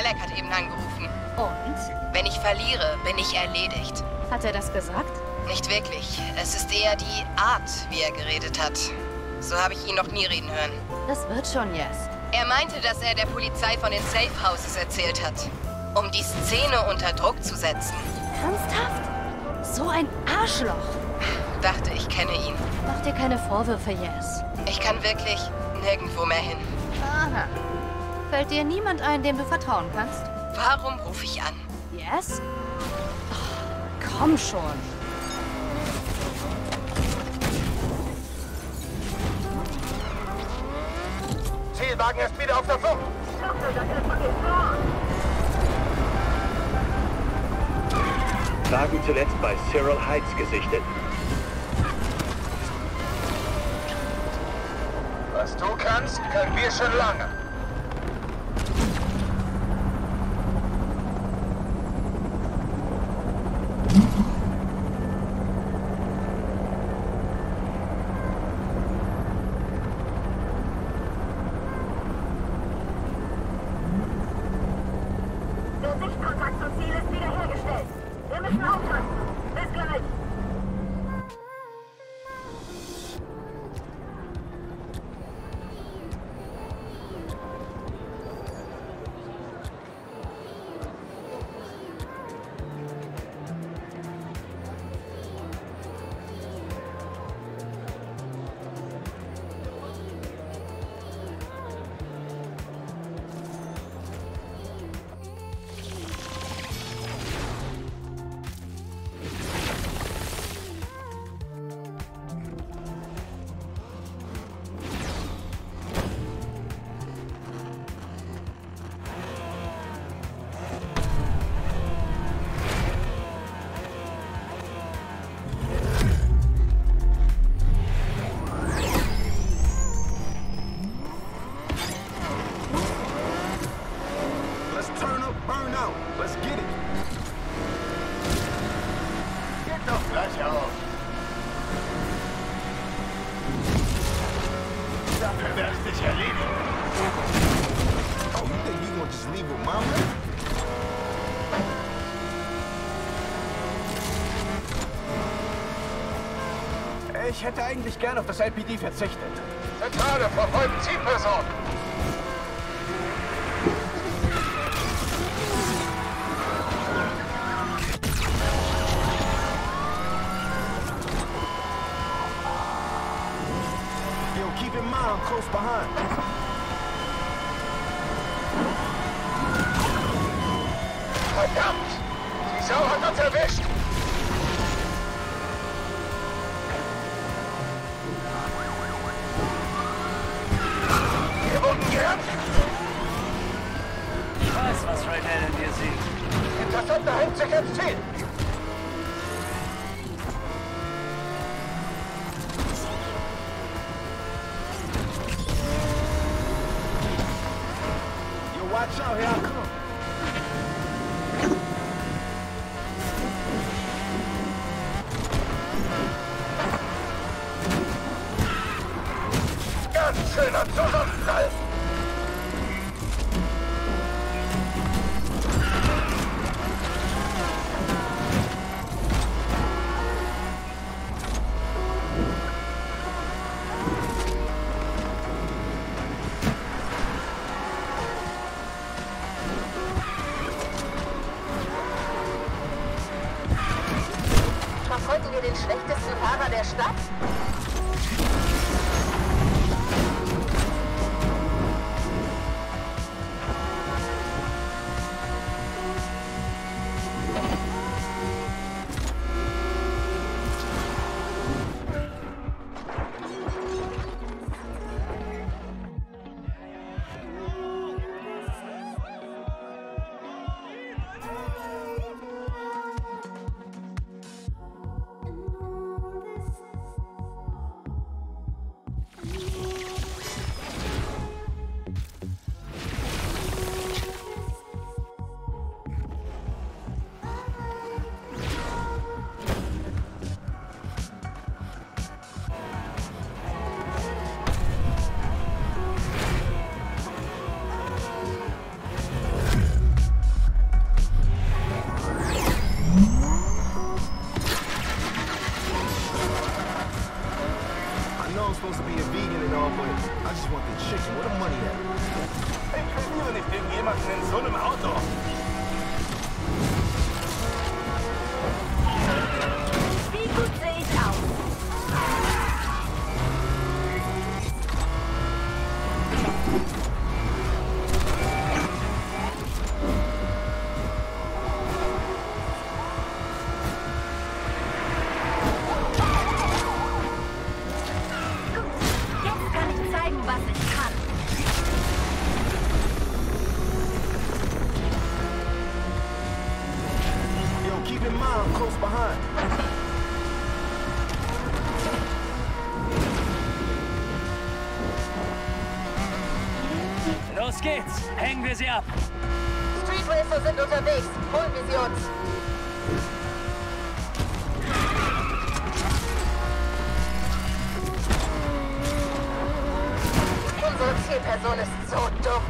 Alec hat eben angerufen. Und? Wenn ich verliere, bin ich erledigt. Hat er das gesagt? Nicht wirklich. Es ist eher die Art, wie er geredet hat. So habe ich ihn noch nie reden hören. Das wird schon, Yes. Er meinte, dass er der Polizei von den Safe Houses erzählt hat. Um die Szene unter Druck zu setzen. Ernsthaft? So ein Arschloch. Dachte, ich kenne ihn. Mach dir keine Vorwürfe, Yes. Ich kann wirklich nirgendwo mehr hin. Aha. Fällt dir niemand ein, dem du vertrauen kannst? Warum rufe ich an? Yes? Oh, komm schon. Zielwagen ist wieder auf der Flucht. Wagen zuletzt bei Cyril Heights gesichtet. Was du kannst, können wir schon lange. Ich hätte eigentlich gern auf das LPD verzichtet. Zentrale, verfolgen Zielperson. 少爷 all, but I just want the chicken. Where the money at? Ich verliere nicht gegen jemanden in so einem Auto. Wie Los geht's. Hängen wir sie ab. Street Racer sind unterwegs. Holen wir sie uns. Unsere Zielperson ist so dumm.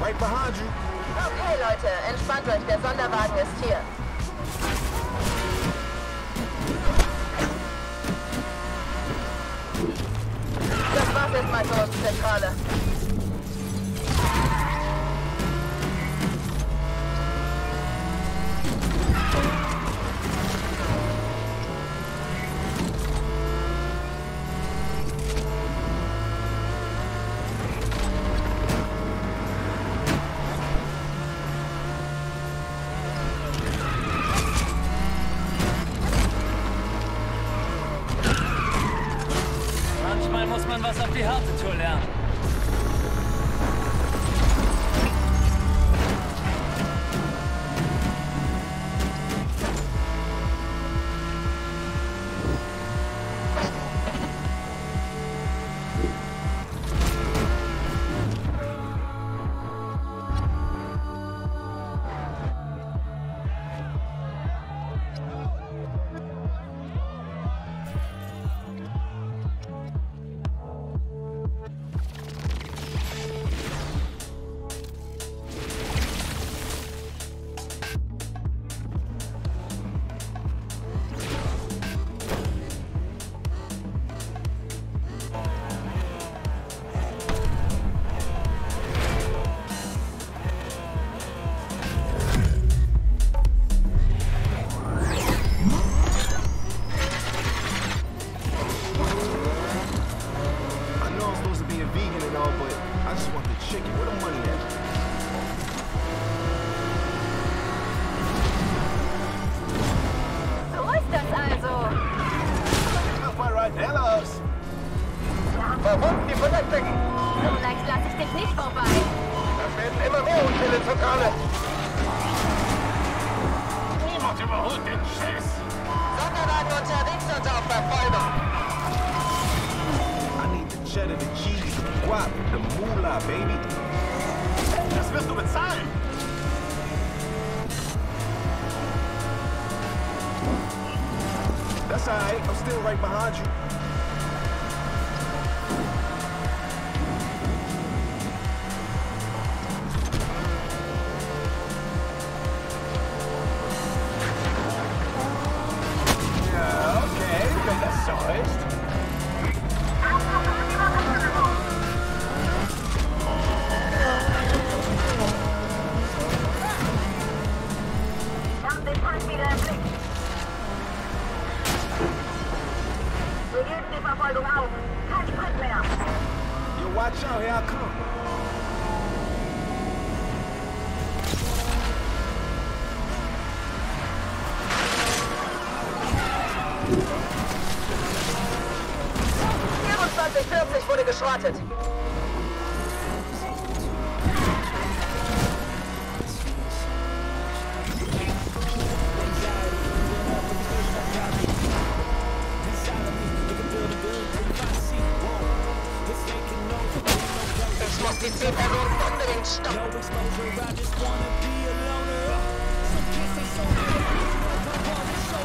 Right behind you. Okay, Leute, entspannt euch. Der Sonderwagen ist hier. Das Wirst du bezahlen. That's alright. I'm still right behind you. 2440 wurde geschrottet. Ich muss die C-Personen unbedingt stoppen.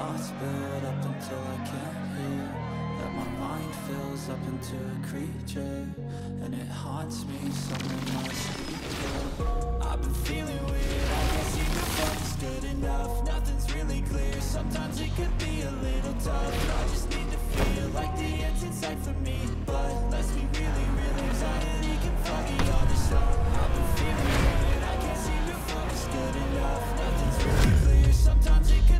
thoughts build up until I can't hear. That my mind fills up into a creature, and it haunts me. Something must be. I've been feeling weird. I can't seem to focus good enough. Nothing's really clear. Sometimes it could be a little tough. I just need to feel like the end's in sight for me. But let's be really real. Anxiety can foggy all this stuff. I've been feeling weird. I can't seem to focus good enough. Nothing's really clear. Sometimes it could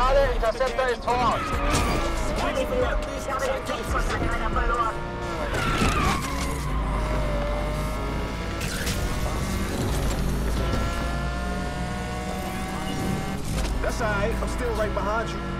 Interceptor. That's alright. I'm still right behind you.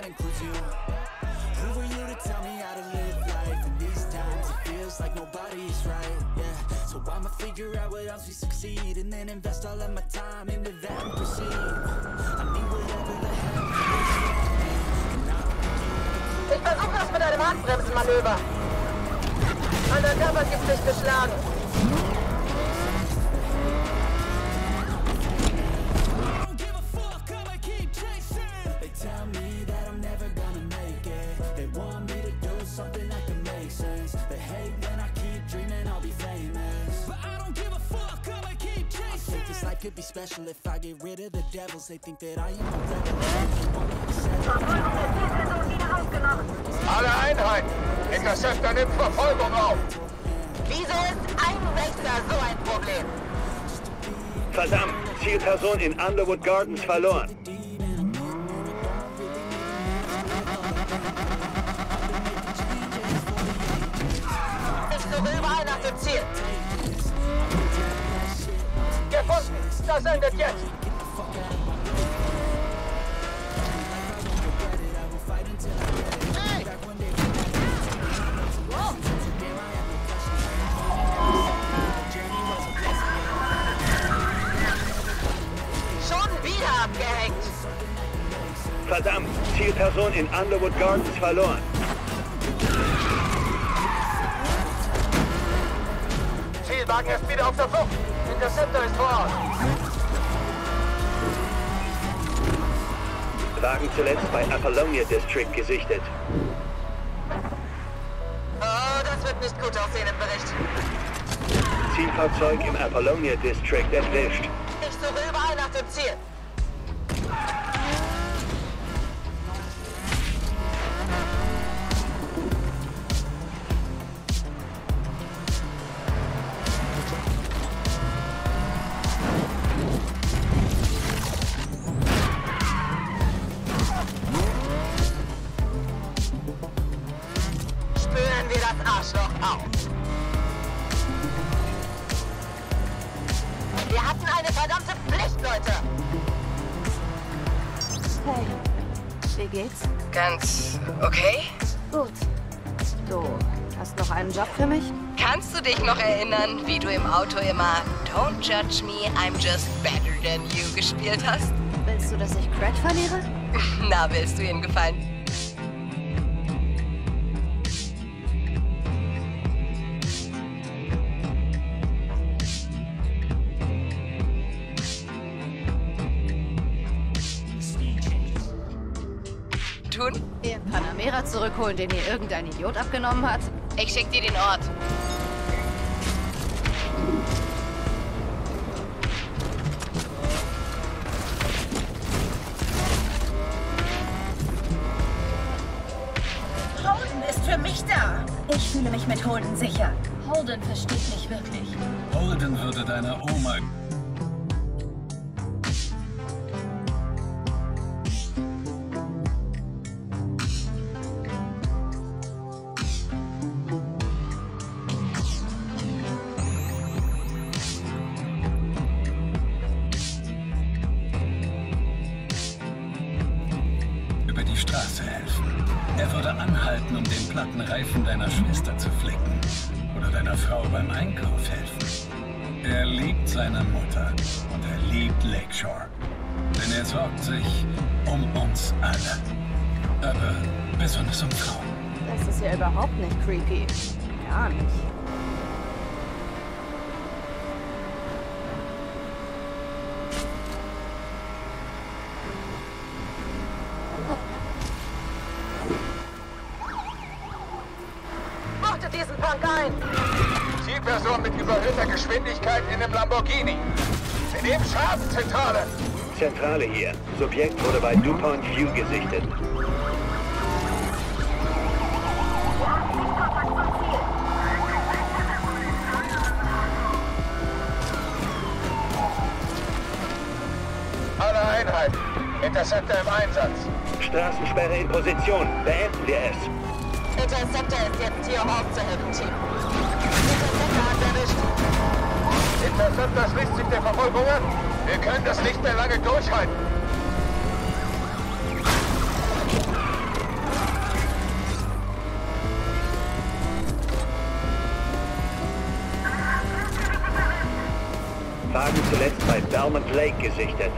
so I'ma figure out what else we succeed, and then invest all of my time into that and proceed. I need whatever the hell Ich versuche das mit einem Handbremsenmanöver. Mein Körper gibt sich geschlagen. Could be special if I get rid of the devils. They think that I am wieder aufgenommen. Alle Einheiten. Interceptor nimmt Verfolgung auf. Wieso ist ein Wächter so ein Problem? Verdammt, Zielperson in Underwood Gardens verloren. Das endet jetzt. Schon wieder abgehängt. Verdammt, Zielperson in Underwood Gardens verloren. Zielwagen ist wieder auf der Flucht. Interceptor ist vor Wagen zuletzt bei Apollonia District gesichtet. Oh, das wird nicht gut aussehen im Bericht. Zielfahrzeug im Apollonia District erwischt. Ich suche überall nach dem Ziel. das noch. Wir hatten eine verdammte Pflicht, Leute. Hey, wie geht's? Ganz okay. Gut. Du hast noch einen Job für mich? Kannst du dich noch erinnern, wie du im Auto immer Don't judge me, I'm just better than you gespielt hast? Willst du, dass ich Cred verliere? Na, willst du ihn gefallen? Zurückholen, den ihr irgendein Idiot abgenommen hat? Ich schick dir den Ort. Holden ist für mich da. Ich fühle mich mit Holden sicher. Holden versteht mich wirklich. Holden würde deiner Oma. Besonders um Frauen. Das ist ja überhaupt nicht creepy. Gar nicht. Achtet diesen Punk ein! Zielperson mit überhöhter Geschwindigkeit in einem Lamborghini. Wir nehmen Schadenszentrale. Zentrale hier. Subjekt wurde bei DuPont View gesichtet. Position. Beenden wir es. Interceptor ist jetzt hier, um aufzuhelfen, Team. Interceptor hat erwischt. Interceptor schließt sich der Verfolgung an. Wir können das nicht mehr lange durchhalten. Wagen zuletzt bei Belmont Lake gesichtet.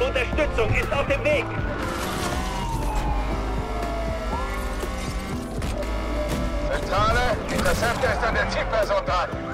Unterstützung ist auf dem Weg. Zentrale, Interceptor ist an der Zielperson dran.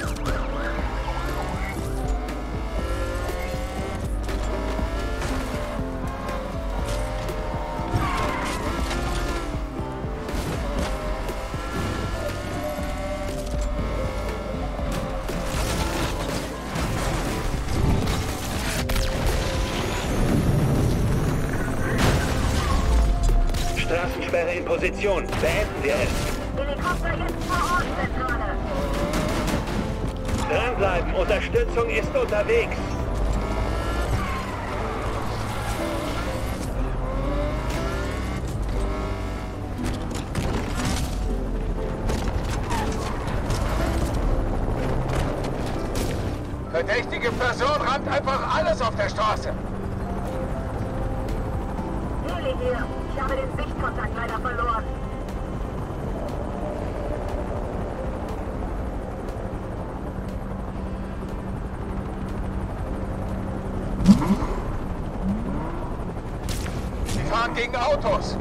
Position. Beenden wir es. Helikopter jetzt vor Ort, Zentrale. Dranbleiben. Unterstützung ist unterwegs. Verdächtige Person rammt einfach alles auf der Straße. Heli hier. Habe den Sichtkontakt leider verloren. Sie fahren gegen Autos.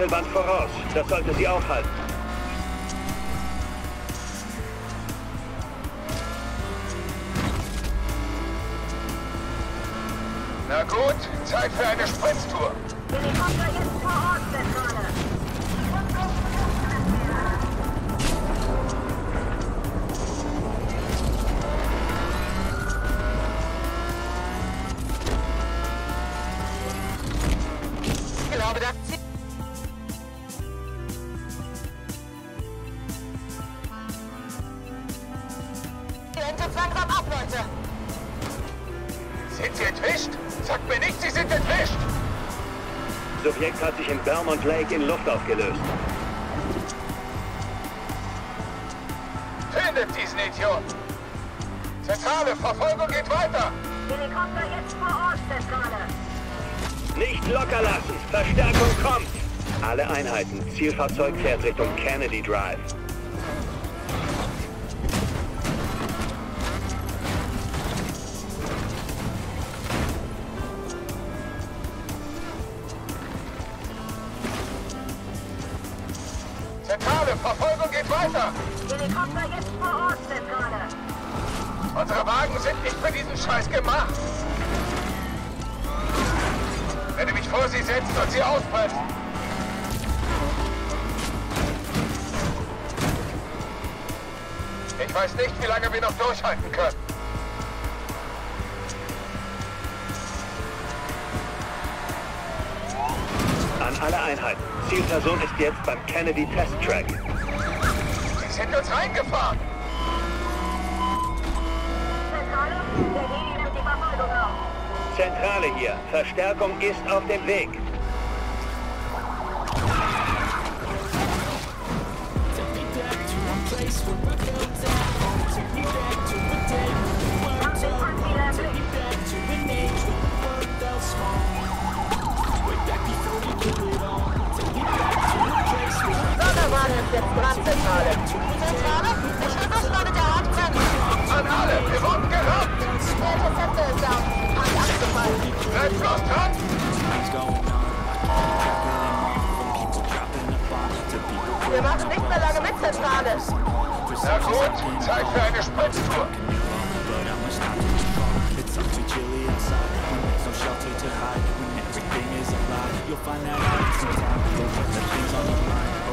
Nagelband voraus. Das sollte sie aufhalten. Na gut, Zeit für eine Spritztour. Helikopter jetzt vor Ort, Zentrale. Subjekt hat sich in Belmont Lake in Luft aufgelöst. Findet diesen Idioten! Zentrale, Verfolgung geht weiter! Helikopter jetzt vor Ort, Zentrale. Nicht locker lassen! Verstärkung kommt! Alle Einheiten. Zielfahrzeug fährt Richtung Kennedy Drive. Ich weiß nicht, wie lange wir noch durchhalten können. An alle Einheiten. Zielperson ist jetzt beim Kennedy Test Track. Sie sind uns reingefahren! Zentrale, hier. Verstärkung ist auf dem Weg. Jetzt dran, Zentrale. Zentrale? Ich hab was Leute der Art alle, wir wurden gerammt! Der Interceptor ist down. Hand abgefallen. Bleibt bloß dran! Wir machen nicht mehr lange mit, Zentrale. Na gut, Zeit für eine you'll find that out in some time. You'll put the things on the line.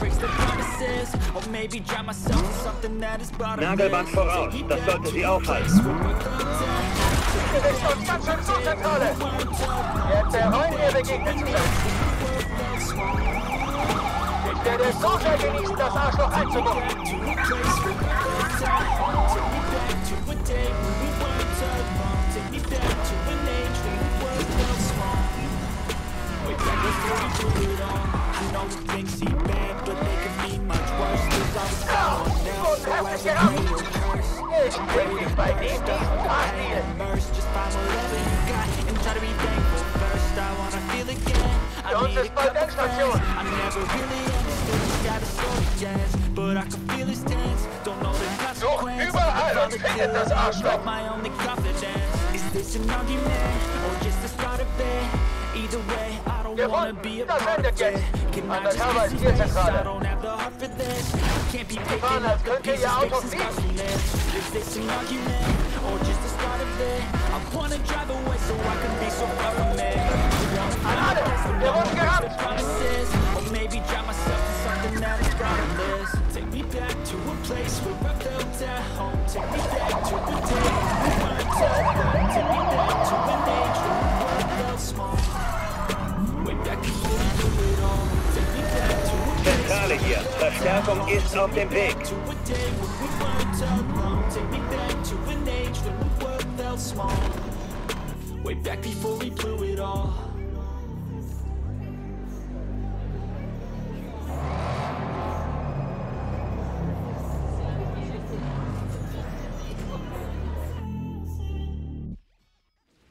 where no one breaks the promises. Or maybe drown myself in something that is bottomless. Nagelband voraus. Das sollte sie aufhalten. Wir richten uns ganz schön zu, Zentrale! Jetzt bereuen wir begegnet zu sein. Ich werde es so sehr genießen, das Arschloch einzumucken. My only confidence. Is this an argument or just the start of it? Either way, I don't wanna be a part of it. Can I just Arbeit get hier, some space? Zentrale. I don't have the heart for this. I can't be picking up the pieces, fixing scars. Is this an argument or just the start of it? I wanna drive away so I can be so far from it. An alle, wir wurden gerammt! Promises, or maybe drown myself in something that is bottomless. Take me back to a place where I felt at home. Take me back to the day we weren't alone. Take me back to an Kontrolle hier. Verstärkung ist auf dem Weg. Way back before we blew it all